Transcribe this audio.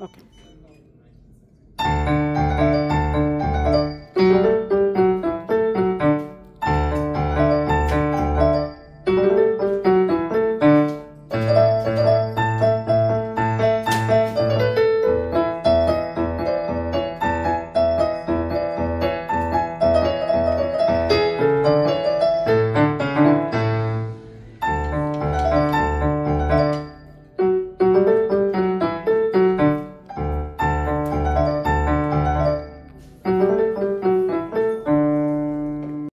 Okay.